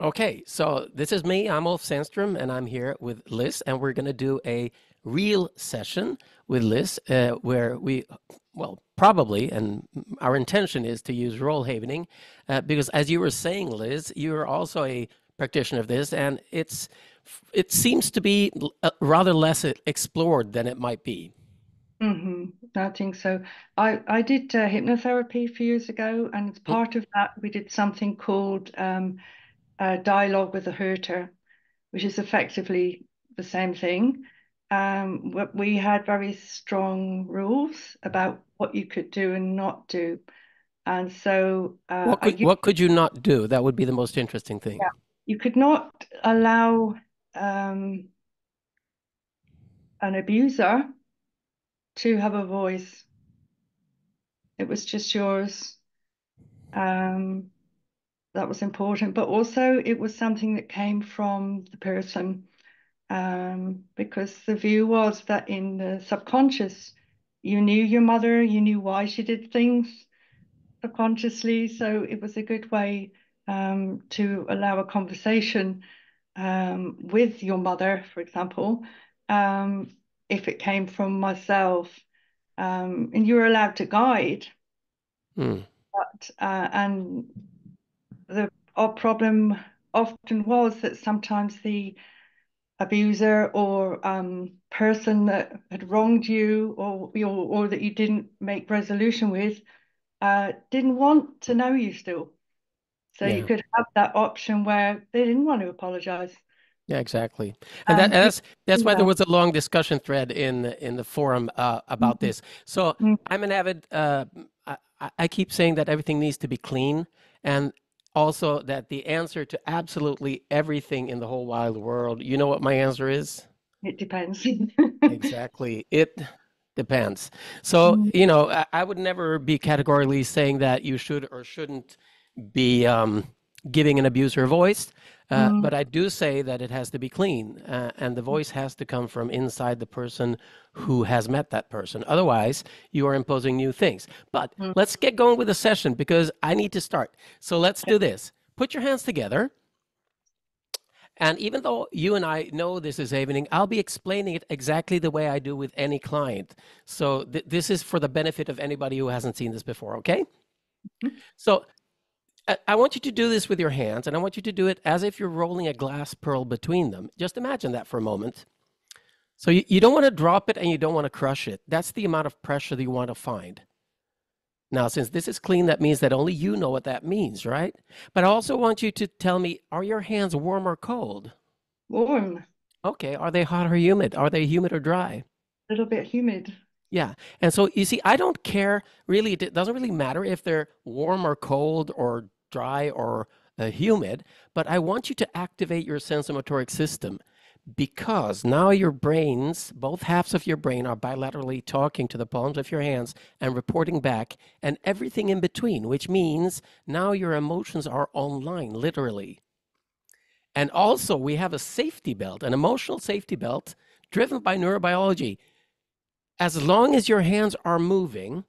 Okay, so this is me. I'm Ulf Sandström, and I'm here with Liz, and we're going to do a real session with Liz, uh, where we, well, probably, and our intention is to use role havening, uh, because as you were saying, Liz, you're also a practitioner of this, and it's it seems to be uh, rather less explored than it might be. Mm-hmm. I think so. I, I did uh, hypnotherapy a few years ago, and as mm. part of that, we did something called um, dialogue with the hurter, which is effectively the same thing. Um, we had very strong rules about what you could do and not do. And so, uh, what, could, what could you not do? That would be the most interesting thing. Yeah, you could not allow um, an abuser to have a voice. It was just yours. Um, that was important, but also it was something that came from the person um, because the view was that in the subconscious, you knew your mother, you knew why she did things subconsciously. So it was a good way um, to allow a conversation um, with your mother, for example, um, if it came from myself. Um, and you were allowed to guide. Mm. But, uh, and our problem often was that sometimes the abuser or um, person that had wronged you or, or, or that you didn't make resolution with uh, didn't want to know you still. So yeah. you could have that option where they didn't want to apologize. Yeah, exactly, and, that, and that's that's why there was a long discussion thread in in the forum uh, about mm-hmm. this. So mm-hmm. I'm an avid. Uh, I, I keep saying that everything needs to be clean, and also that the answer to absolutely everything in the whole wide world, you know what my answer is? It depends. exactly. It depends. So, mm-hmm. you know, I, I, would never be categorically saying that you should or shouldn't be um, giving an abuser a voice. Uh, mm. But I do say that it has to be clean, uh, and the voice has to come from inside the person who has met that person. Otherwise, you are imposing new things. But mm. let's get going with the session because I need to start. So let's do this. Put your hands together. And even though you and I know this is havening, I'll be explaining it exactly the way I do with any client. So th- this is for the benefit of anybody who hasn't seen this before, okay? Mm-hmm. So I want you to do this with your hands, and I want you to do it as if you're rolling a glass pearl between them. Just imagine that for a moment. So you, you don't want to drop it and you don't want to crush it. That's the amount of pressure that you want to find. Now, since this is clean, that means that only you know what that means, right? But I also want you to tell me are your hands warm or cold? Warm. Okay. Are they hot or humid? Are they humid or dry? A little bit humid. Yeah. And so you see, I don't care really, it doesn't really matter if they're warm or cold or dry or uh, humid, but I want you to activate your sensomotoric system because now your brains, both halves of your brain, are bilaterally talking to the palms of your hands and reporting back, and everything in between, which means now your emotions are online, literally. And also, we have a safety belt, an emotional safety belt driven by neurobiology. As long as your hands are moving,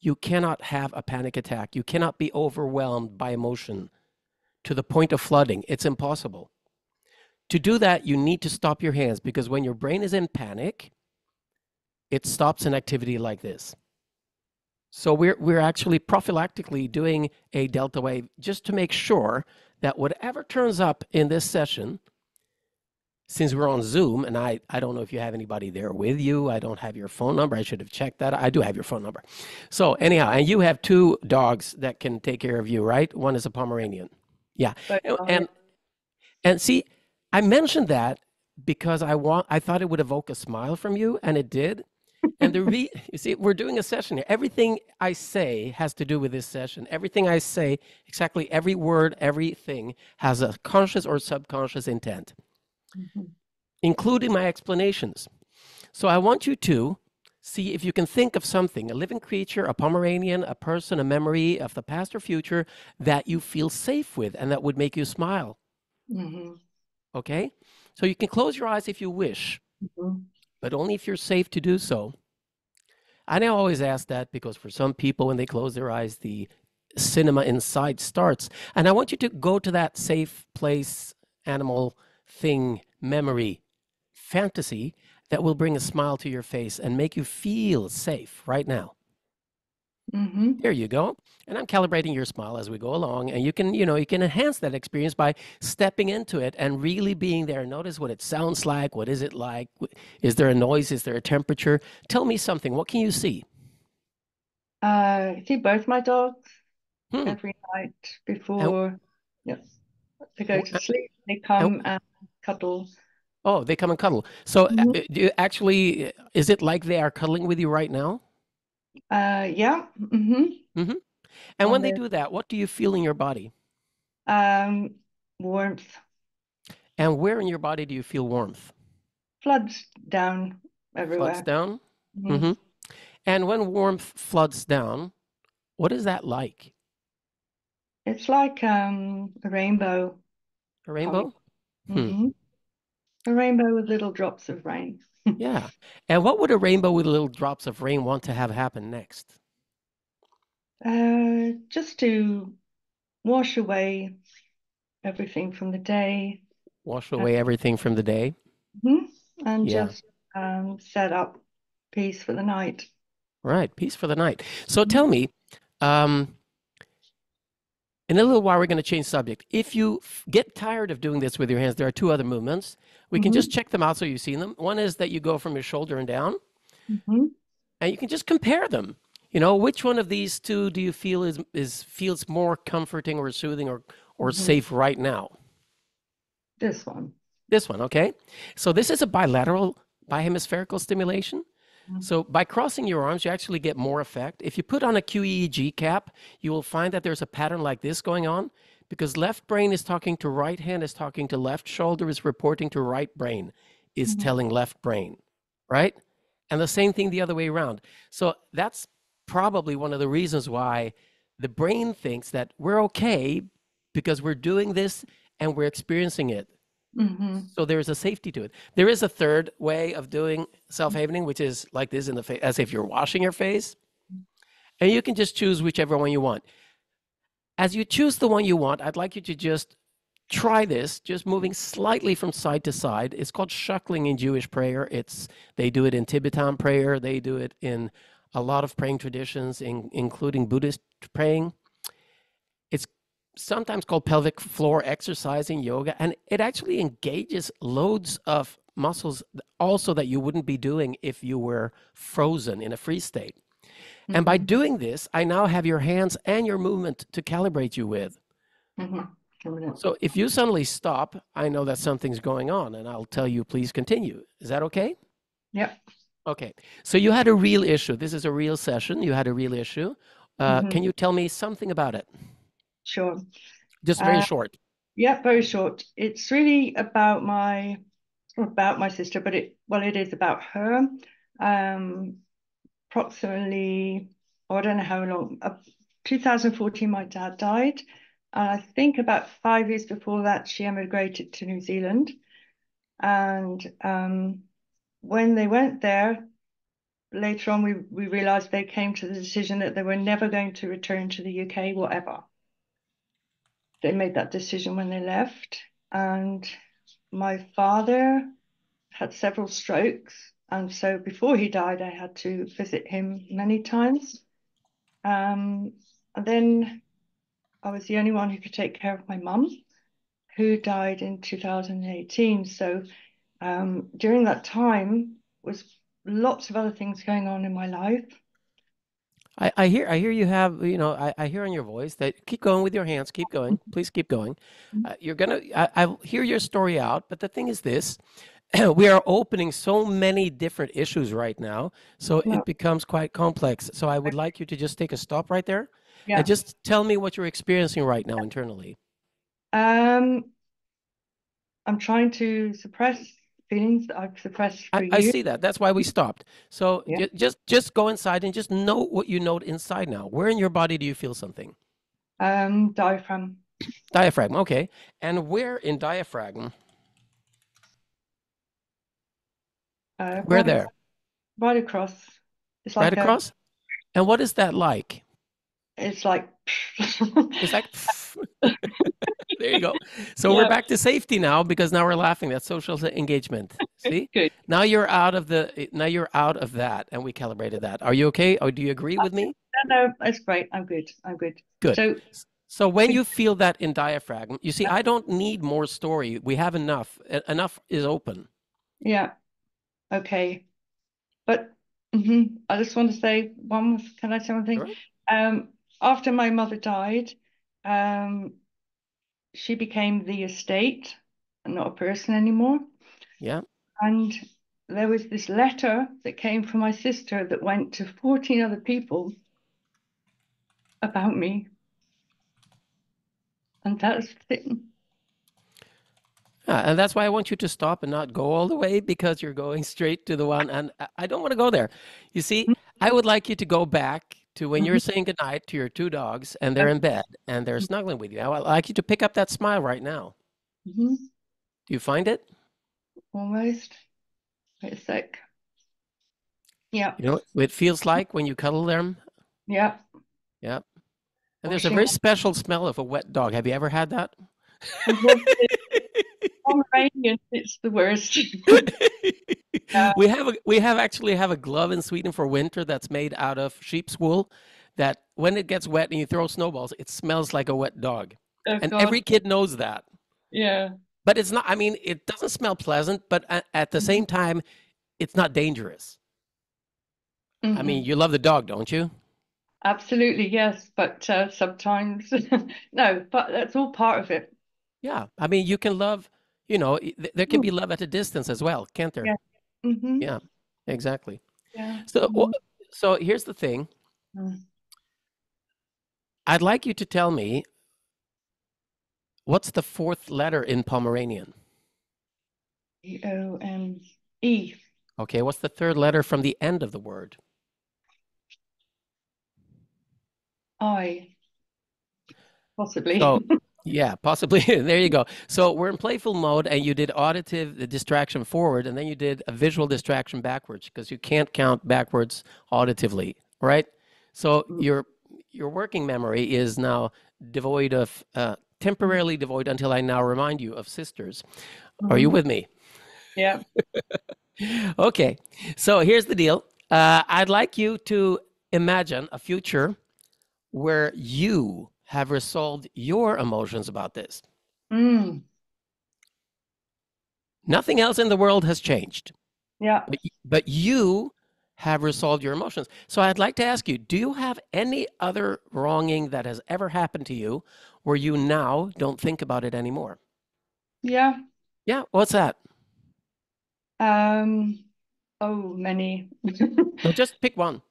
you cannot have a panic attack. You cannot be overwhelmed by emotion to the point of flooding. It's impossible. To do that, you need to stop your hands because when your brain is in panic, it stops an activity like this. So we're, we're actually prophylactically doing a delta wave just to make sure that whatever turns up in this session since we're on Zoom, and I, I don't know if you have anybody there with you. I don't have your phone number. I should have checked that. I do have your phone number. So, anyhow, and you have two dogs that can take care of you, right? One is a Pomeranian. Yeah. And, um, and, and see, I mentioned that because I want I thought it would evoke a smile from you, and it did. And the re you see, we're doing a session here. Everything I say has to do with this session. Everything I say, exactly every word, everything has a conscious or subconscious intent mm-hmm. including my explanations. So I want you to see if you can think of something, a living creature, a Pomeranian, a person, a memory of the past or future that you feel safe with and that would make you smile. Mm-hmm. Okay? So you can close your eyes if you wish, mm-hmm. but only if you're safe to do so. I always ask that because for some people, when they close their eyes, the cinema inside starts. And I want you to go to that safe place, animal, thing, memory, fantasy that will bring a smile to your face and make you feel safe right now. Mm-hmm. There you go. And I'm calibrating your smile as we go along. And you can, you know, you can enhance that experience by stepping into it and really being there. Notice what it sounds like. What is it like? Is there a noise? Is there a temperature? Tell me something. What can you see? Uh, I see both my dogs Hmm. every night before, yes, they go to sleep. They come and cuddle. Oh, they come and cuddle. So, uh, Mhm. do you actually, is it like they are cuddling with you right now? Uh, yeah. Mm-hmm. Mm-hmm. And On when they do that, what do you feel in your body? Um, warmth And where in your body do you feel warmth? floods down everywhere. Floods down? Mhm. hmm And when warmth floods down, what is that like? It's like um a rainbow. A rainbow? Hmm. Mhm. A rainbow with little drops of rain. Yeah. And what would a rainbow with little drops of rain want to have happen next? Uh, just to wash away everything from the day. Wash away everything from the day? Mhm. And Yeah. just um, set up peace for the night. Right. Peace for the night. So tell me, um, in a little while, we're going to change subject. If you f- get tired of doing this with your hands, there are two other movements. We can Mhm. just check them out so you've seen them. One is that you go from your shoulder and down, Mhm. and you can just compare them. You know, which one of these two do you feel is is feels more comforting or soothing or or Mhm. safe right now? This one. This one, okay? So this is a bilateral bihemispherical stimulation. So by crossing your arms, you actually get more effect. If you put on a QEEG cap, you will find that there's a pattern like this going on because left brain is talking to right hand, is talking to left shoulder, is reporting to right brain, is Mhm. telling left brain, right? And the same thing the other way around. So that's probably one of the reasons why the brain thinks that we're okay because we're doing this and we're experiencing it. Hmm So there is a safety to it. There is a third way of doing self-havening, which is like this in the face, as if you're washing your face. And you can just choose whichever one you want. As you choose the one you want, I'd like you to just try this, just moving slightly from side to side. It's called shuckling in Jewish prayer. It's they do it in Tibetan prayer. They do it in a lot of praying traditions, in, including Buddhist praying. Sometimes called pelvic floor exercise in yoga, and it actually engages loads of muscles also that you wouldn't be doing if you were frozen in a free state. And by Mhm. doing this, I now have your hands and your movement to calibrate you with. hmm So if you suddenly stop, I know that something's going on, and I'll tell you, please continue. Is that okay? Yep. Okay. So you had a real issue. This is a real session. You had a real issue. Uh, Mhm. Can you tell me something about it? Sure. Just very Uh, short. Yeah, very short. It's really about my about my sister, but it well, it is about her. Um, approximately, oh, I don't know how long. Uh, 2014, my dad died. And I think about five years before that, she emigrated to New Zealand. And um, when they went there, later on, we we realized they came to the decision that they were never going to return to the UK, whatever. They made that decision when they left. And my father had several strokes. And so before he died, I had to visit him many times. Um, and then I was the only one who could take care of my mum, who died in 2018. So um, during that time was lots of other things going on in my life. I, I hear I hear you have you know I, I hear in your voice that keep going with your hands keep going please keep going. Uh, you're gonna I, I hear your story out but the thing is this we are opening so many different issues right now so Yeah. it becomes quite complex. So I would like you to just take a stop right there Yeah. and just tell me what you're experiencing right now internally. Um, I'm trying to suppress feelings that I've suppressed for I, I see that. That's why we stopped. So Yeah. ju- just just go inside and just note what you note inside now. Where in your body do you feel something? Um, diaphragm. diaphragm okay. And where in diaphragm? Uh, where right, there? right across. It's right like a, across? And what is that like? It's like It's like, there you go. So Yeah. we're back to safety now because now we're laughing. That's social engagement. See? Good. Now you're out of the, now you're out of that and we calibrated that. Are you okay? Or do you agree with me? No, no, that's great. I'm good. I'm good. Good. So So when you feel that in diaphragm, you see, I don't need more story. We have enough. Enough is open. yeah, okay. But mhm, I just want to say one. more- Can I say one thing? Sure. Um, after my mother died, um, she became the estate and not a person anymore. Yeah. And there was this letter that came from my sister that went to 14 other people about me. And that's it. Yeah, and that's why I want you to stop and not go all the way because you're going straight to the one, and I- I don't want to go there. You see, I would like you to go back to when you're mm-hmm. saying goodnight to your two dogs and they're in bed and they're mm-hmm. snuggling with you. I would like you to pick up that smile right now. Mhm, Do you find it? Almost. Wait a sec. Yeah, You know it feels mm-hmm. like when you cuddle them? yeah. Yeah. And there's a very special smell of a wet dog. Have you ever had that? Pomeranian, it's the worst. Yeah. we have a, we have actually have a glove in Sweden for winter that's made out of sheep's wool that when it gets wet and you throw snowballs, it smells like a wet dog. Oh, And God. every kid knows that. Yeah. But it's not I mean, it doesn't smell pleasant, but at, at the same time, it's not dangerous. I Mhm. mean, you love the dog, don't you? Absolutely, yes. But uh, sometimes, no, but that's all part of it. Yeah. I mean, you can love, you know, th- there can be love at a distance as well, can't there? Yeah. Hmm Yeah, exactly. Yeah. So, wha- so here's the thing. Mm. I'd like you to tell me what's the fourth letter in Pomeranian? E O M E. Okay, what's the third letter from the end of the word? I. Possibly. So, yeah, possibly. there you go. So we're in playful mode, and you did auditive the distraction forward, and then you did a visual distraction backwards because you can't count backwards auditively, right? So your your working memory is now devoid of uh, temporarily devoid until I now remind you of sisters. Are you with me? Yeah. Okay, so here's the deal. Uh, I'd like you to imagine a future where you have resolved your emotions about this. Mm. Nothing else in the world has changed, Yeah. but, but you have resolved your emotions. So I'd like to ask you do you have any other wronging that has ever happened to you where you now don't think about it anymore? Yeah. Yeah, what's that? Um, oh, many. Just pick one.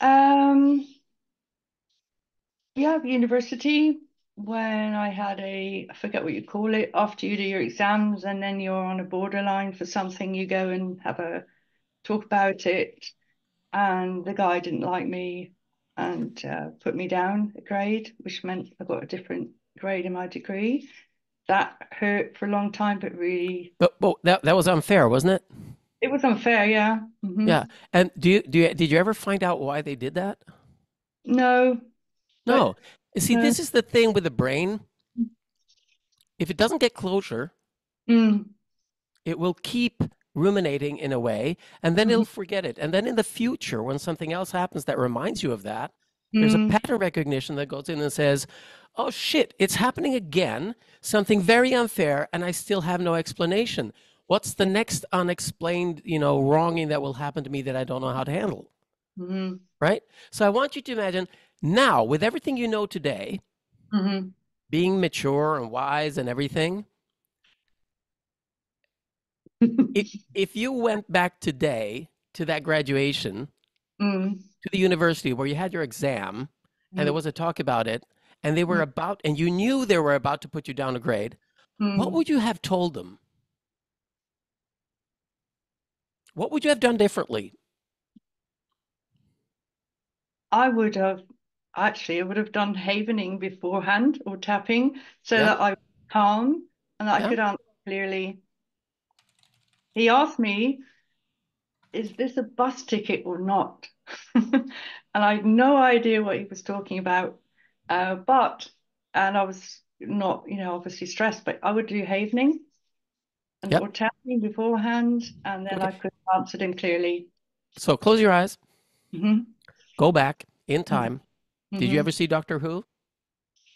Um, yeah, university, when I had a, I forget what you call it, after you do your exams and then you're on a borderline for something, you go and have a talk about it. And the guy didn't like me and uh, put me down a grade, which meant I got a different grade in my degree. That hurt for a long time, but really, But, but that, that was unfair, wasn't it? it was unfair. Yeah. Mhm. Yeah. And do you, do you, did you ever find out why they did that? No. But- No. You See, no. this is the thing with the brain. If it doesn't get closure, Mm. it will keep ruminating in a way, and then it'll forget it. And then in the future, when something else happens that reminds you of that, there's a Mm. pattern recognition that goes in and says, oh shit, it's happening again, something very unfair, and I still have no explanation. What's the next unexplained, you know, wronging that will happen to me that I don't know how to handle? Mhm. Right? So I want you to imagine now, with everything you know today, Mhm. being mature and wise and everything, if, if you went back today to that graduation, Mm. to the university where you had your exam and there Mm. was a talk about it, and they were about, and you knew they were about to put you down a grade, what Mm. would you have told them? What would you have done differently? I would have actually I would have done havening beforehand or tapping so Yeah. that I was calm and that Yeah. I could answer clearly. He asked me, is this a bus ticket or not? And I had no idea what he was talking about. Uh, but and I was not, you know, obviously stressed, but I would do havening and Yep. or me beforehand, and then I could answer him clearly. So close your eyes, hmm go back in time. Did you ever mm-hmm. see Doctor Who?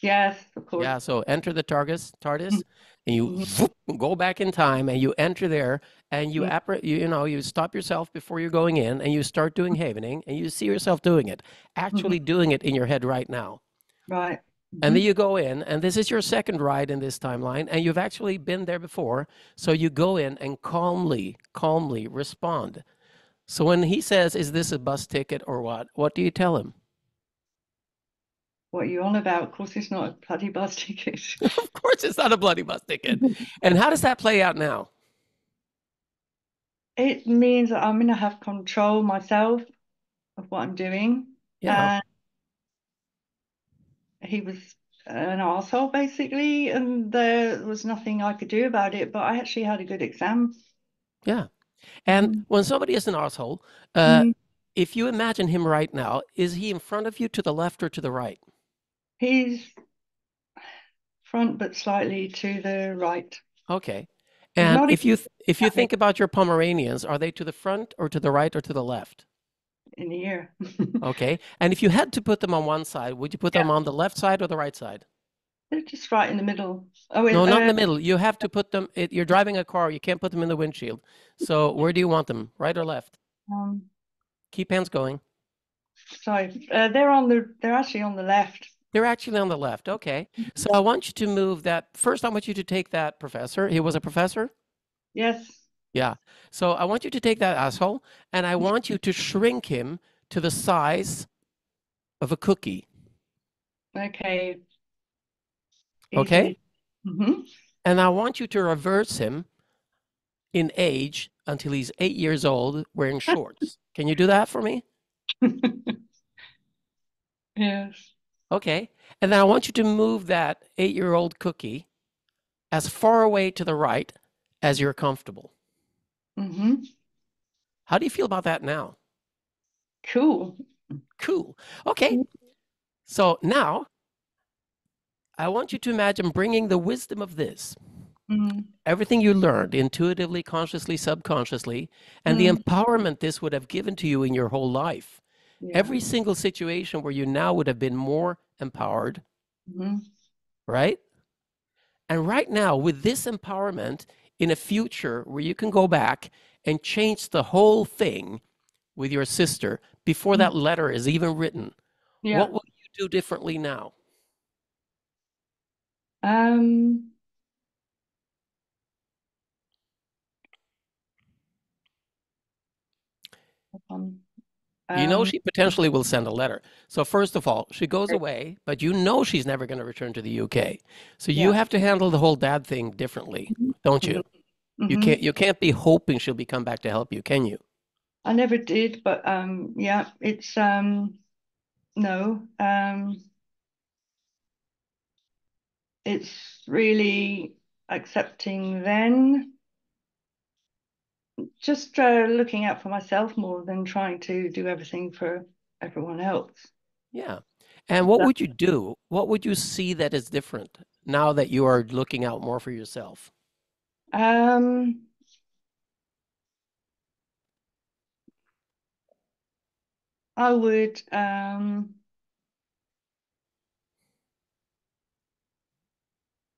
Yes, of course. Yeah, so enter the TARDIS, mm-hmm. TARDIS, Mm. and you Mhm. voop, go back in time and you enter there and you, mm-hmm. appar- you you know you stop yourself before you're going in and you start doing havening and you see yourself doing it, actually doing it in your head right now. Right. And then you go in, and this is your second ride in this timeline, and you've actually been there before. So you go in and calmly, calmly respond. So when he says, Is this a bus ticket or what? What do you tell him? What are you on about? Of course, it's not a bloody bus ticket. Of course, it's not a bloody bus ticket. And how does that play out now? It means that I'm going to have control myself of what I'm doing. Yeah. And he was an asshole basically, and there was nothing I could do about it. But I actually had a good exam. Yeah. And Mm. when somebody is an asshole, uh, Mm. if you imagine him right now, is he in front of you to the left or to the right? He's front but slightly to the right. Okay. And if you th- if you think about your Pomeranians, are they to the front or to the right or to the left? in the ear. Okay. And if you had to put them on one side, would you put them on the left side or the right side? They're just right in the middle. Oh, No, not in the uh, middle. You have to put them. It, you're driving a car. You can't put them in the windshield. So where do you want them? Right or left? um, Keep hands going. sorry, uh, they're on the. They're actually on the left. They're actually on the left. Okay. So I want you to move that. First, I want you to take that professor. He was a professor. Yes. Yeah. So I want you to take that asshole and I want you to shrink him to the size of a cookie. Okay. Okay. Mm-hmm. And I want you to reverse him in age until he's eight years old wearing shorts. Can you do that for me? yes. Okay. And then I want you to move that eight year old cookie as far away to the right as you're comfortable. Mm-hmm. How do you feel about that now? Cool. Cool. Okay. So now I want you to imagine bringing the wisdom of this, Mm. everything you learned intuitively, consciously, subconsciously, and the Mm. empowerment this would have given to you in your whole life. Yeah. Every single situation where you now would have been more empowered, Mhm. right? And right now, with this empowerment in a future where you can go back and change the whole thing with your sister before that letter is even written, Yeah. what will you do differently now? Um. on. You know Um, she potentially will send a letter. So first of all, she goes away, but you know she's never going to return to the UK. So you have to handle the whole dad thing differently, don't you? You mhm. can't you can't be hoping she'll be come back to help you, can you? I never did, but um, yeah, it's um, no, um, it's really accepting then, just uh, looking out for myself more than trying to do everything for everyone else. Yeah. And what would you do? What would you see that is different now that you are looking out more for yourself? Um, I would um,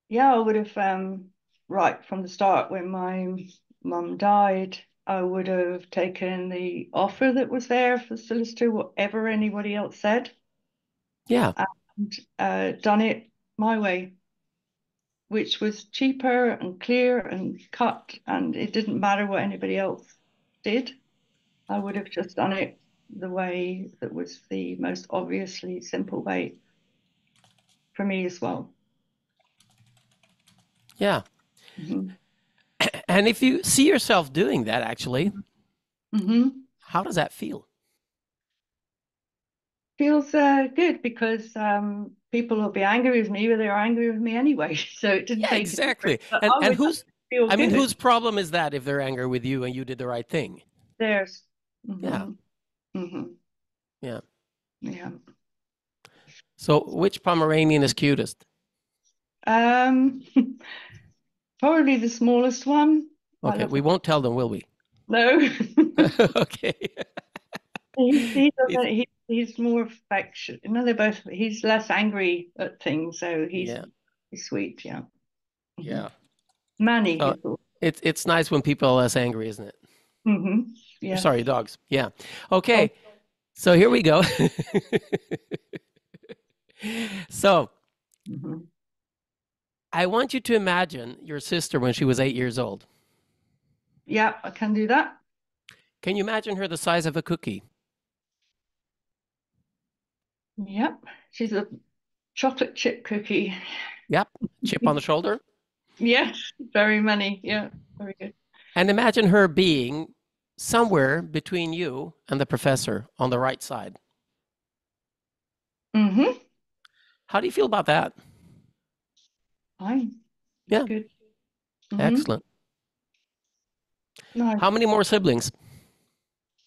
yeah, I would have um, right from the start when my mum died, I would have taken the offer that was there for the solicitor, whatever anybody else said, Yeah. and uh, done it my way, which was cheaper and clear and cut, and it didn't matter what anybody else did. I would have just done it the way that was the most obviously simple way for me as well. Yeah. Mhm. And if you see yourself doing that actually, hmm how does that feel? Feels uh, good because um, people will be angry with me, but they're angry with me anyway. So it didn't Yeah, make a exactly. And and who's I mean, good. whose problem is that if they're angry with you and you did the right thing? Theirs. Yeah. hmm hmm Yeah. Yeah. So, which Pomeranian is cutest? Um, probably the smallest one. Okay, we won't tell them, will we? No, Okay. he, he doesn't. He, he's more affectionate. No, they're both. He's less angry at things, so he's Yeah. he's sweet. Yeah. Mhm. Yeah. Manny. So- It's it's nice when people are less angry, isn't it? mm-hmm. Yeah. Sorry, dogs. Yeah. Okay. So here we go. So Mhm. I want you to imagine your sister when she was eight years old. Yeah, I can do that. Can you imagine her the size of a cookie? Yep. She's a chocolate chip cookie. Yep. Chip on the shoulder? Yes, very many. Yeah, very good. And imagine her being somewhere between you and the professor on the right side. Mm-hmm. How do you feel about that? Fine. Yeah. Good. Mhm. Excellent. Nice. How many more siblings?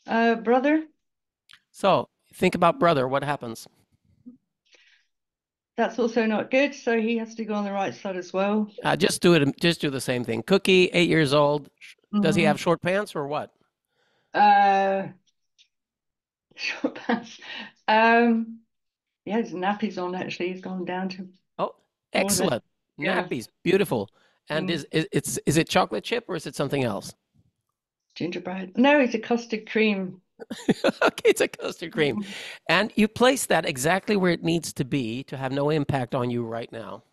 Uh, brother, So think about brother. What happens? that's also not good. So he has to go on the right side as well. Uh, just do it. Just do the same thing. Cookie, eight years old. Does he Mhm. have short pants or what? Uh, short pants. Um, yeah, his nappy's on actually. He's gone down to Oh, excellent. Yeah. Nappies, beautiful. And Mm. is, is it's is it chocolate chip or is it something else? gingerbread. No, it's a custard cream. okay, it's a custard cream. Mhm. And you place that exactly where it needs to be to have no impact on you right now.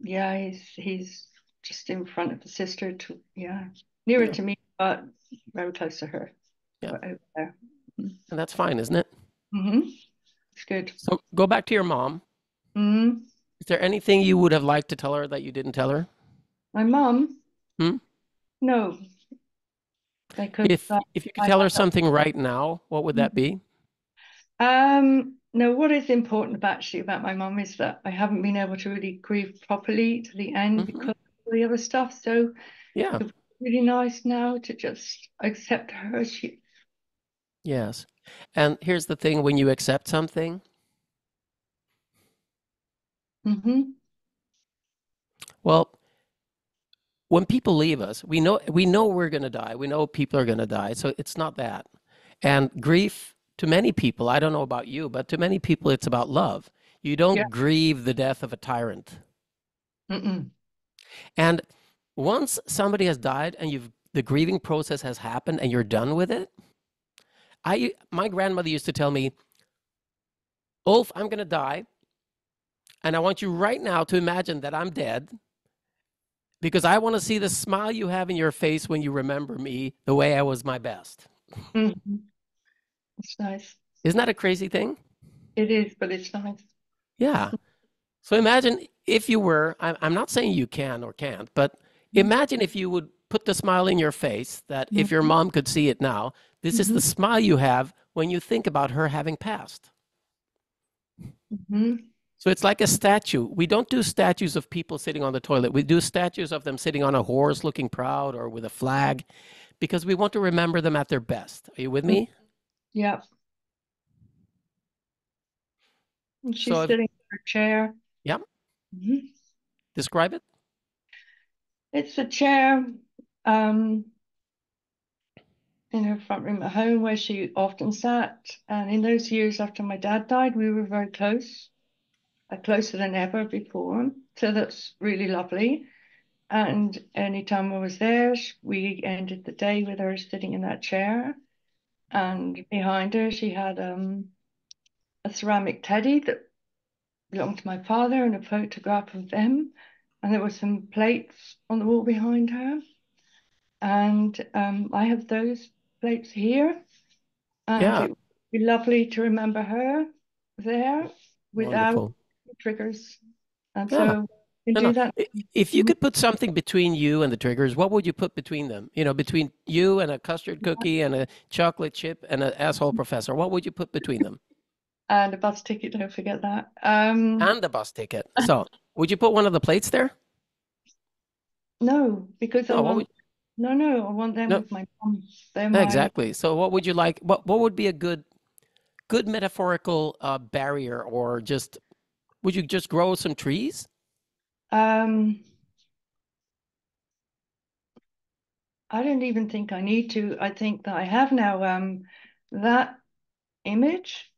Yeah, he's he's just in front of the sister to yeah, nearer Yeah. to me, but very close to her. Yeah. There. And that's fine, isn't it? Mm-hmm. It's good. So go back to your mom. Mm-hmm. Is there anything you would have liked to tell her that you didn't tell her? My mum? Hmm? No. I could If uh, if you could I tell her have that. something right now, what would that be? um no, what is important about actually about my mum is that I haven't been able to really grieve properly to the end Mhm. because of all the other stuff. So Yeah. it's really nice now to just accept her as she Yes. And here's the thing, when you accept something, hmm well, when people leave us, we know we know we're going to die. We know people are going to die. So it's not that. And grief to many people, I don't know about you, but to many people it's about love. You don't grieve the death of a tyrant. Mm-mm. And once somebody has died and you've the grieving process has happened and you're done with it, I my grandmother used to tell me, Ulf, I'm gonna die. And I want you right now to imagine that I'm dead because I want to see the smile you have in your face when you remember me the way I was my best. Mhm. It's nice. Isn't that a crazy thing? It is, but it's nice. Yeah. So imagine if you were, I'm, not saying you can or can't, but Mm-hmm. imagine if you would put the smile in your face that if your Mhm. mom could see it now, this is the Mhm. smile you have when you think about her having passed. hmm So it's like a statue. We don't do statues of people sitting on the toilet. We do statues of them sitting on a horse looking proud or with a flag because we want to remember them at their best. Are you with me? Yeah. And she's So if- sitting in her chair. Yep. Mhm. Describe it. It's a chair um, in her front room at home where she often sat. And in those years after my dad died, we were very close, uh, closer than ever before. So that's really lovely. And anytime I was there, we ended the day with her sitting in that chair. And behind her, she had um, a ceramic teddy that belonged to my father and a photograph of them. And there were some plates on the wall behind her. And um, I have those plates here. And Yeah. it would be lovely to remember her there without Wonderful. Triggers. And Yeah. so we No, can no. do that. If you could put something between you and the triggers, what would you put between them? You know, between you and a custard cookie and a chocolate chip and an asshole professor, what would you put between them? And a bus ticket, don't forget that. Um, And the bus ticket. So, would you put one of the plates there? no, because I want, would, no, no, I want them No. with my mum. They're my, exactly. So, what would you like? What what would be a good good metaphorical uh, barrier or just Would you just grow some trees? Um, I don't even think I need to. I think that I have now um, that image,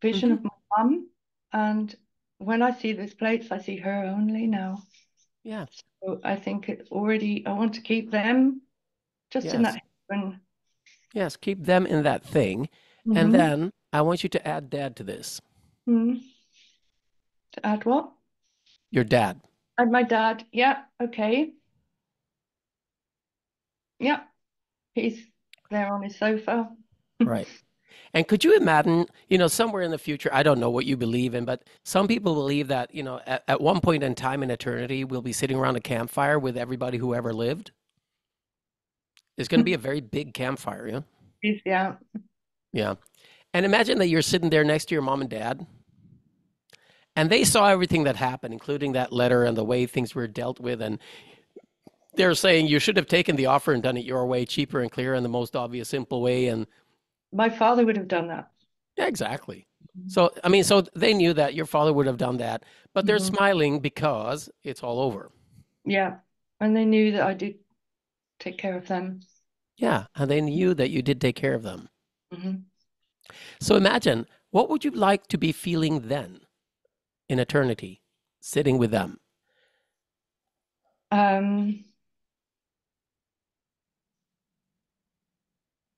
vision of my mum, and when I see those plates, I see her only now. Yeah. So I think it already, I want to keep them just in that heaven. Yes, keep them in that thing. Mhm. And then I want you to add dad to this. Mhm. To add what? Your dad. Add my dad. Yeah, okay. Yeah, he's there on his sofa. Right. And could you imagine, you know, somewhere in the future, I don't know what you believe in, but some people believe that, you know, at, at one point in time in eternity, we'll be sitting around a campfire with everybody who ever lived. It's going to be a very big campfire, yeah? Yeah. Yeah. And imagine that you're sitting there next to your mom and dad, and they saw everything that happened, including that letter and the way things were dealt with. And they're saying you should have taken the offer and done it your way, cheaper and clearer, and the most obvious, simple way. And My father would have done that. yeah, exactly. So, I mean, so they knew that your father would have done that, but they're Mhm. smiling because it's all over. Yeah. And they knew that I did take care of them. Yeah. And they knew that you did take care of them. hmm So imagine what would you like to be feeling then in eternity, sitting with them? Um,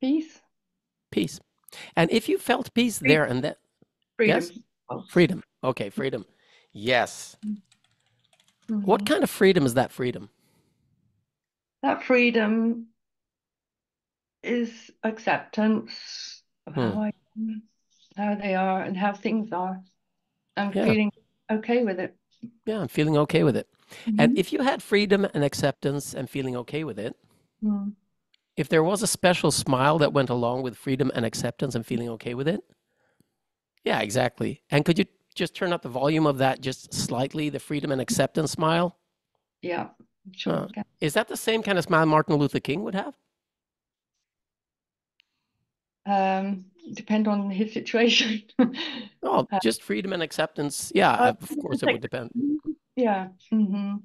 peace, Peace. And if you felt peace there and then, freedom. Yes? freedom. Okay, freedom. Yes. Mhm. What kind of freedom is that freedom? That freedom is acceptance of Hmm. how I how they are, and how things are, and Yeah. feeling okay with it. Yeah, I'm feeling okay with it. Mhm. And if you had freedom and acceptance and feeling okay with it, Mm. if there was a special smile that went along with freedom and acceptance and feeling okay with it, yeah, exactly. And could you just turn up the volume of that just slightly, the freedom and acceptance smile? Yeah, sure. Uh, okay. Is that the same kind of smile Martin Luther King would have? Um, depend on his situation. Oh, Uh, just freedom and acceptance. Yeah, uh, of course it would depend. Yeah. hmm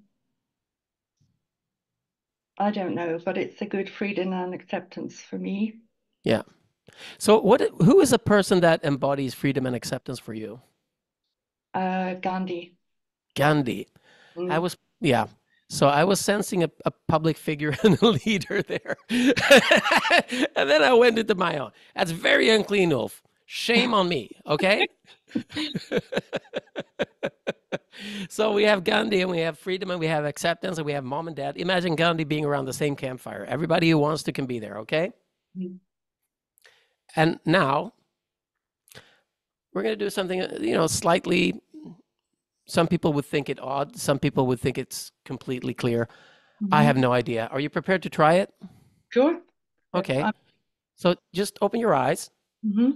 I don't know, but it's a good freedom and acceptance for me. Yeah. So, what? Who is a person that embodies freedom and acceptance for you? Uh, Gandhi. Gandhi. I Mm. was, yeah. So I was sensing a, a public figure and a leader there, and then I went into my own. That's very unclean, Ulf. Shame on me. Okay. so we have Gandhi, and we have freedom, and we have acceptance, and we have mom and dad. Imagine Gandhi being around the same campfire. Everybody who wants to can be there. Okay. Mhm. And now we're going to do something, you know, slightly. Some people would think it odd. Some people would think it's completely clear. I Mhm. have no idea. Are you prepared to try it? Sure. Okay. I'm- So just open your eyes hmm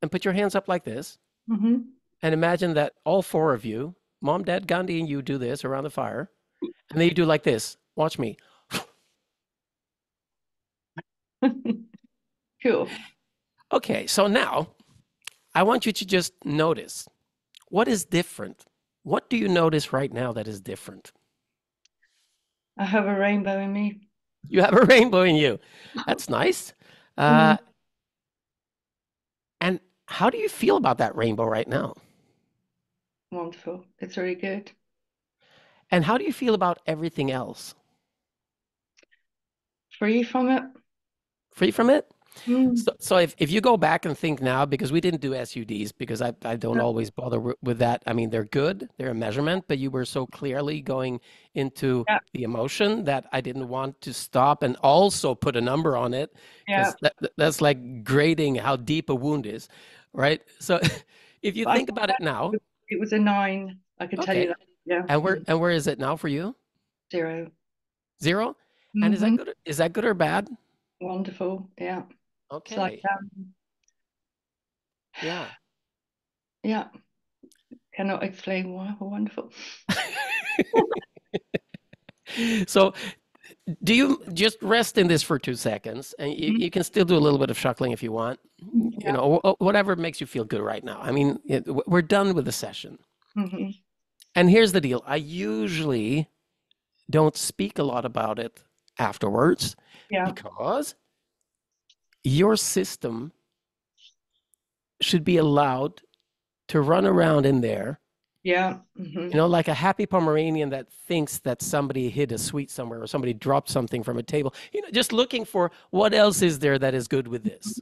and put your hands up like this hmm and imagine that all four of you, mom, dad, Gandhi, and you do this around the fire. And then you do like this. Watch me. Cool. Okay. So now I want you to just notice what is different. What do you notice right now that is different? I have a rainbow in me. You have a rainbow in you. That's nice. Uh, and how do you feel about that rainbow right now? Wonderful. It's really good. And how do you feel about everything else? Free from it. Free from it? Mm. So, so if, if you go back and think now, because we didn't do SUDs, because I, I don't Yeah. always bother with that. I mean, they're good, they're a measurement, but you were so clearly going into Yeah. the emotion that I didn't want to stop and also put a number on it. Yeah. that, that- that's like grading how deep a wound is, right? So if you I think about it now, It was a nine. I can tell you that. Yeah. and where and where is it now for you? Zero. Zero? And is that Mhm. good? Is that good or bad? Wonderful. Yeah. Okay. um, Yeah. yeah. Cannot explain why. Wonderful. So do you just rest in this for two seconds and you, Mhm. you can still do a little bit of shuckling if you want you know whatever makes you feel good right now i mean it, we're done with the session hmm And here's the deal. I usually don't speak a lot about it afterwards Yeah. because your system should be allowed to run around in there, Yeah. hmm you know, like a happy Pomeranian that thinks that somebody hid a sweet somewhere or somebody dropped something from a table, you know, just looking for what else is there that is good with this.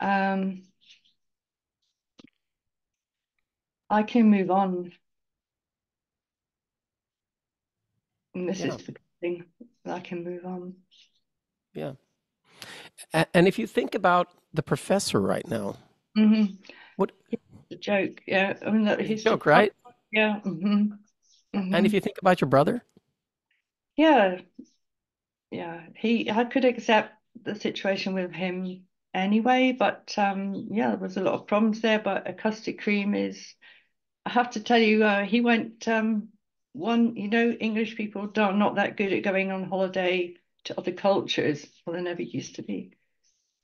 Um, I can move on. And this Yeah. is the good thing. I can move on. Yeah. And if you think about the professor right now, hmm what, The joke. Yeah. I mean, that he's joke, right? Yeah. hmm And if you think about your brother, Yeah. Yeah. He, I could accept the situation with him anyway, but um, yeah, there was a lot of problems there. But a custard cream is, I have to tell you, uh, he went um, one, you know, English people are not that good at going on holiday to other cultures. Well, they never used to be.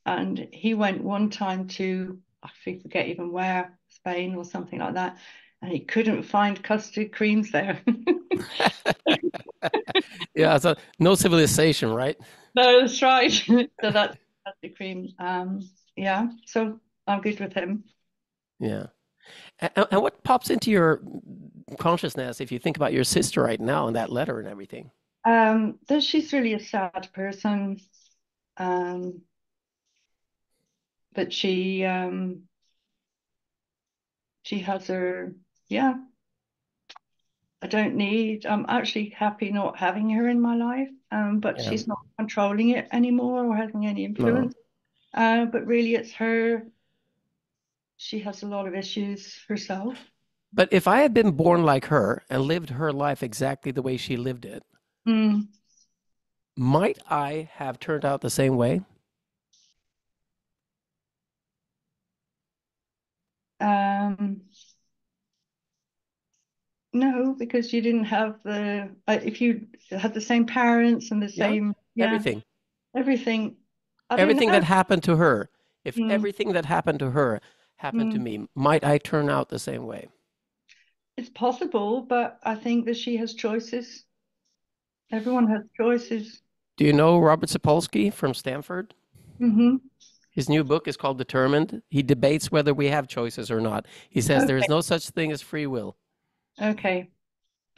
And he went one time to, I forget even where, Spain or something like that, and he couldn't find custard creams there. yeah, so no civilization, right? No, that's right. So that's custard cream. Um, yeah, so I'm good with him. Yeah. And, and what pops into your consciousness if you think about your sister right now and that letter and everything? Um, that she's really a sad person. Um, that she um she has her yeah. I don't need. I'm actually happy not having her in my life. Um, but Yeah. she's not controlling it anymore or having any influence. Uh, but really, it's her. She has a lot of issues herself. But if I had been born like her and lived her life exactly the way she lived it, Mm, might I have turned out the same way? um, no, because you didn't have the. Uh, if you had the same parents and the same, yeah, Everything. everything. I Everything that happened to her, if Mm, everything that happened to her happened to mm. me, might I turn out the same way? It's possible, but I think that she has choices. Everyone has choices. Do you know Robert Sapolsky from Stanford? Mm-hmm. His new book is called Determined. He debates whether we have choices or not. He says there is no such thing as free will. Okay.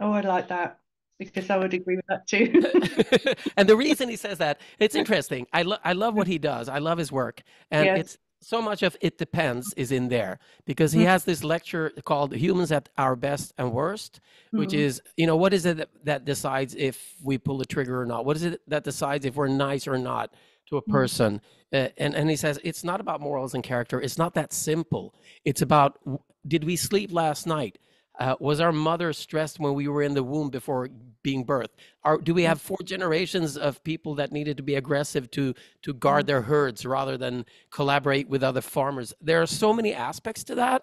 Oh, I like that because I would agree with that too. and the reason he says that, it's interesting. I, lo- I love what he does. I love his work. And Yes. it's so much of it depends is in there because he Mm, has this lecture called Humans at Our Best and Worst, which mm, is, you know, what is it that, that decides if we pull the trigger or not? What is it that decides if we're nice or not to a mm, person? Uh, and, and he says it's not about morals and character. It's not that simple. It's about did we sleep last night? Uh, was our mother stressed when we were in the womb before being birthed? Are, do we mm, have four generations of people that needed to be aggressive to to mm, guard their herds rather than collaborate with other farmers? There are so many aspects to that.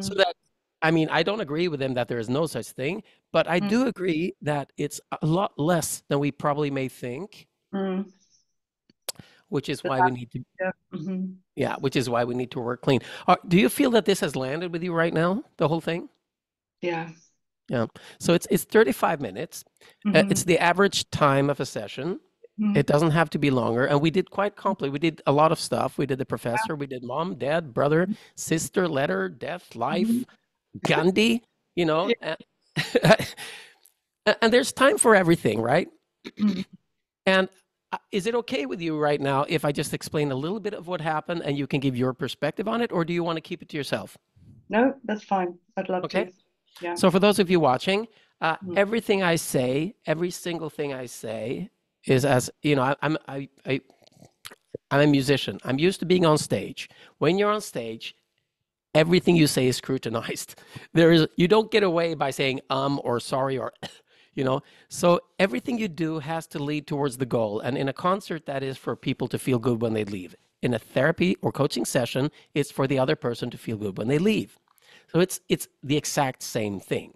So mm, that I mean, I don't agree with him that there is no such thing, but I mm, do agree that it's a lot less than we probably may think, mm. which is So why we need to yeah. mhm. yeah, which is why we need to work clean. Do you feel that this has landed with you right now, the whole thing? Yeah. Yeah. So it's it's 35 minutes. Uh, Mhm, it's the average time of a session. mhm. It doesn't have to be longer. And we did quite complete. We did a lot of stuff. We did the professor, we did mom, dad, brother, sister, letter, death, life, Mhm. Gandhi, you know. Yeah. And, there's time for everything, right? Mhm. And uh, is it okay with you right now if I just explain a little bit of what happened and you can give your perspective on it, or do you want to keep it to yourself? No, that's fine. I'd love Okay. to. Yeah. So for those of you watching, uh, Mhm. everything I say, every single thing I say, is as you know. I, I'm I, I I'm a musician. I'm used to being on stage. When you're on stage, everything you say is scrutinized. There is you don't get away by saying um or sorry or you know. So everything you do has to lead towards the goal. And in a concert, that is for people to feel good when they leave. In a therapy or coaching session, it's for the other person to feel good when they leave. So it's it's the exact same thing,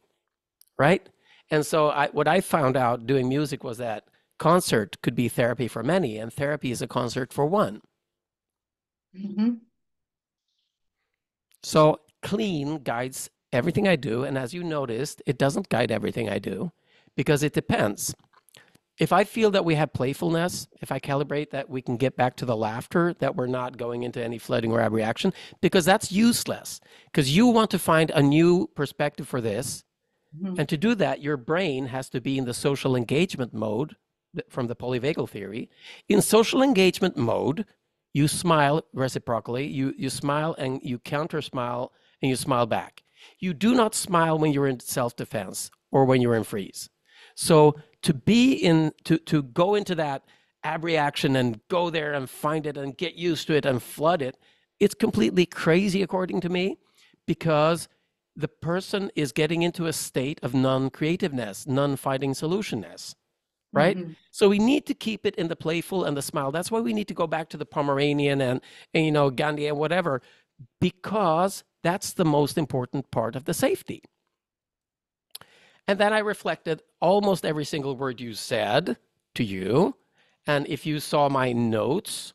right? And so I, what I found out doing music was that concert could be therapy for many, and therapy is a concert for one. Mhm. So clean guides everything I do. And as you noticed, it doesn't guide everything I do because it depends. If I feel that we have playfulness, if I calibrate that we can get back to the laughter, that we're not going into any flooding or abreaction, because that's useless. Because you want to find a new perspective for this. Mhm. And to do that, your brain has to be in the social engagement mode from the polyvagal theory. In social engagement mode, you smile reciprocally, you, you smile and you counter smile and you smile back. You do not smile when you're in self defense or when you're in freeze. So to be in, to, to go into that abreaction and go there and find it and get used to it and flood it, it's completely crazy according to me because the person is getting into a state of non-creativeness, non-finding solutionness, right? Mhm. So we need to keep it in the playful and the smile. That's why we need to go back to the Pomeranian and, and you know Gandhi and whatever, because that's the most important part of the safety. And then I reflected almost every single word you said to you, and if you saw my notes,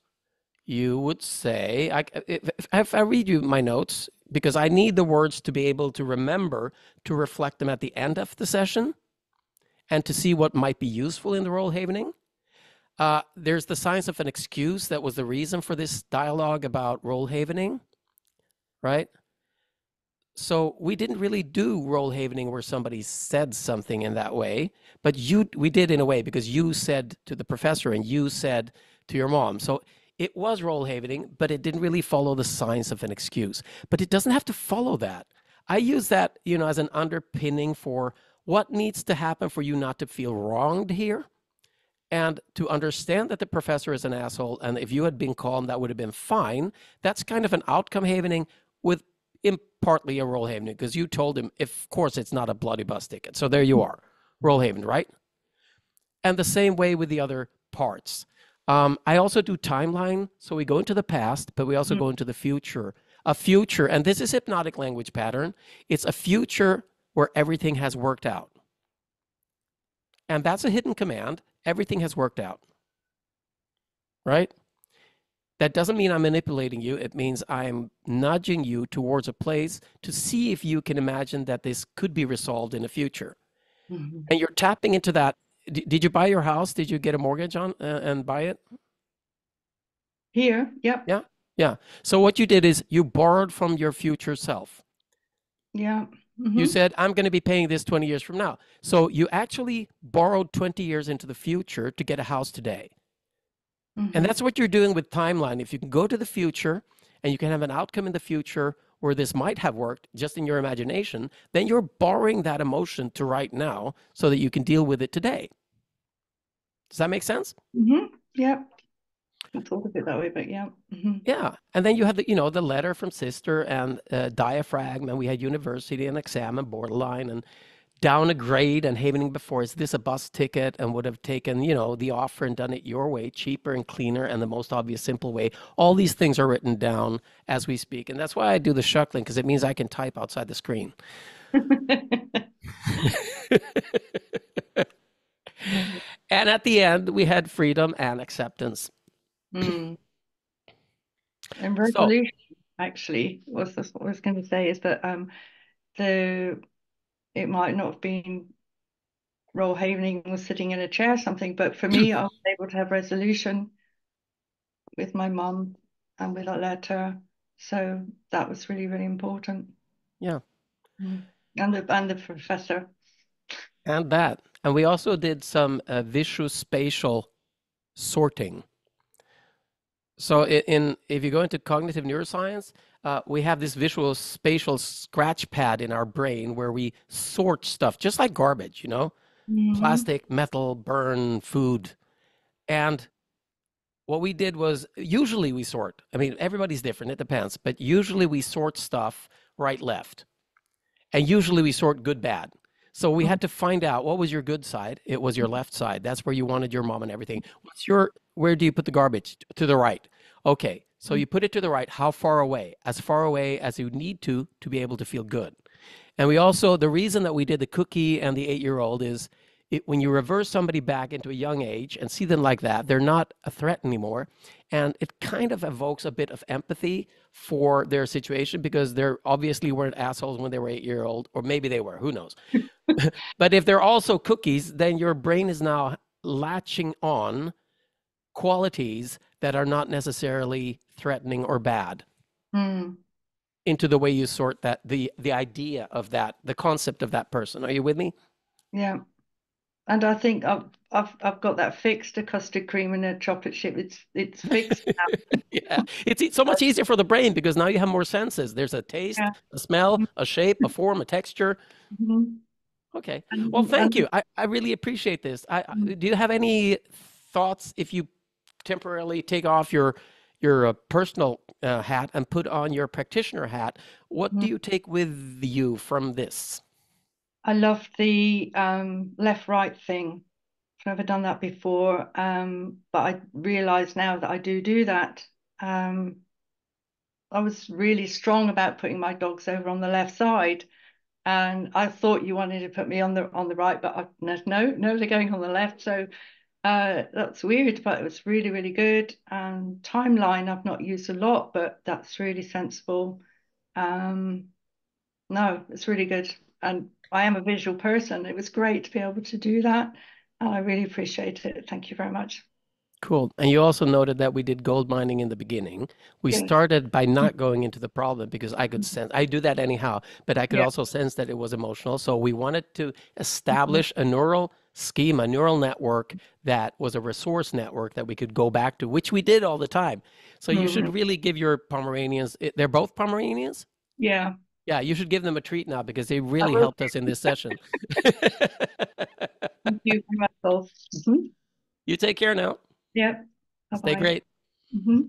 you would say, I, if, if I read you my notes, because I need the words to be able to remember to reflect them at the end of the session and to see what might be useful in the role havening. Uh, there's the science of an excuse that was the reason for this dialogue about role havening, right? So we didn't really do role havening where somebody said something in that way, but you we did in a way because you said to the professor and you said to your mom. So it was role havening, but it didn't really follow the science of an excuse. But it doesn't have to follow that. I use that, you know, as an underpinning for what needs to happen for you not to feel wronged here and to understand that the professor is an asshole and if you had been calm that would have been fine that's kind of an outcome havening with partly a role havening because you told him of course it's not a bloody bus ticket. So there you are role haven right? And the same way with the other parts. Um, i also do timeline so we go into the past but we also Mm. go into the future. A future and this is hypnotic language pattern it's a future where everything has worked out. And that's a hidden command everything has worked out. Right that doesn't mean i'm manipulating you it means i'm nudging you towards a place to see if you can imagine that this could be resolved in the future Mhm. and you're tapping into that D- did you buy your house did you get a mortgage on uh, and buy it Here, yep, Yeah. yeah so what you did is you borrowed from your future self yeah. You mhm. said, I'm going to be paying this 20 years from now. So you actually borrowed 20 years into the future to get a house today. Mhm. And that's what you're doing with timeline. If you can go to the future and you can have an outcome in the future where this might have worked just in your imagination, then you're borrowing that emotion to right now so that you can deal with it today. Does that make sense? Mhm. Yep. I thought of it that way, but yeah. Mhm. Yeah. And then you have the, you know, the letter from sister and uh, diaphragm, and we had university and exam and borderline and down a grade and havening before. Is this a bus ticket? And would have taken, you know, the offer and done it your way, cheaper and cleaner and the most obvious, simple way. All these things are written down as we speak. And that's why I do the shuckling, because it means I can type outside the screen. and at the end, we had freedom and acceptance. Mm. And So- resolution, actually, was this what I was going to say is that um the it might not have been Role Havening was sitting in a chair or something, but for me, I was able to have resolution with my mum and with a letter. So that was really, really important. Yeah. Mm. And the and the professor. And that. And we also did some uh, visuospatial sorting. So i- in if you go into cognitive neuroscience, uh, we have this visual spatial scratch pad in our brain where we sort stuff, just like garbage, you know, Mhm. plastic, metal, burn, food. And what we did was usually we sort. I mean, everybody's different, it depends, but usually we sort stuff right, left. And usually we sort good, bad. So we had to find out what was your good side. It was your left side. That's where you wanted your mom and everything. What's your where do you put the garbage? To the right. Okay. So you put it to the right. How far away? As far away as you need to to be able to feel good. And we also the reason that we did the cookie and the 8-year-old is it, when you reverse somebody back into a young age and see them like that, they're not a threat anymore. And it kind of evokes a bit of empathy for their situation because they're obviously weren't assholes when they were eight year old, or maybe they were, who knows. but if they're also cookies, then your brain is now latching on qualities that are not necessarily threatening or bad Mm. into the way you sort that the the idea of that the concept of that person are you with me Yeah. And I think I've I've I've got that fixed a custard cream and a chocolate chip. It's it's fixed now. yeah it's e- so much easier for the brain because now you have more senses there's a taste Yeah. a smell a shape a form a texture Mhm. okay well thank you i, I really appreciate this I, I Mm. do you have any thoughts if you temporarily take off your your uh, personal uh, hat and put on your practitioner hat what do Mhm. you take with you from this I love the um, left right thing. I've never done that before, um, but I realize now that I do do that. Um, I was really strong about putting my dogs over on the left side, and I thought you wanted to put me on the on the right, but I, no, no, no, they're going on the left. So uh, that's weird, but it was really, really good. And timeline I've not used a lot, but that's really sensible. Um, no, it's really good. And I am a visual person. It was great to be able to do that. And I really appreciate it. Thank you very much. Cool. And you also noted that we did gold mining in the beginning. We started by not going into the problem because I could sense, I do that anyhow, but I could Yeah. also sense that it was emotional. So we wanted to establish a neural scheme, a neural network that was a resource network that we could go back to, which we did all the time. So you should really give your Pomeranians, they're both Pomeranians? Yeah. Yeah, you should give them a treat now because they really will helped us in this session. Thank you very much. both. Mhm. you take care now. Yep. Stay Bye-bye. great. Mhm.